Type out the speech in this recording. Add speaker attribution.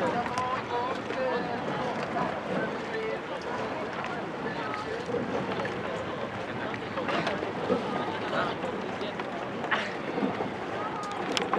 Speaker 1: after.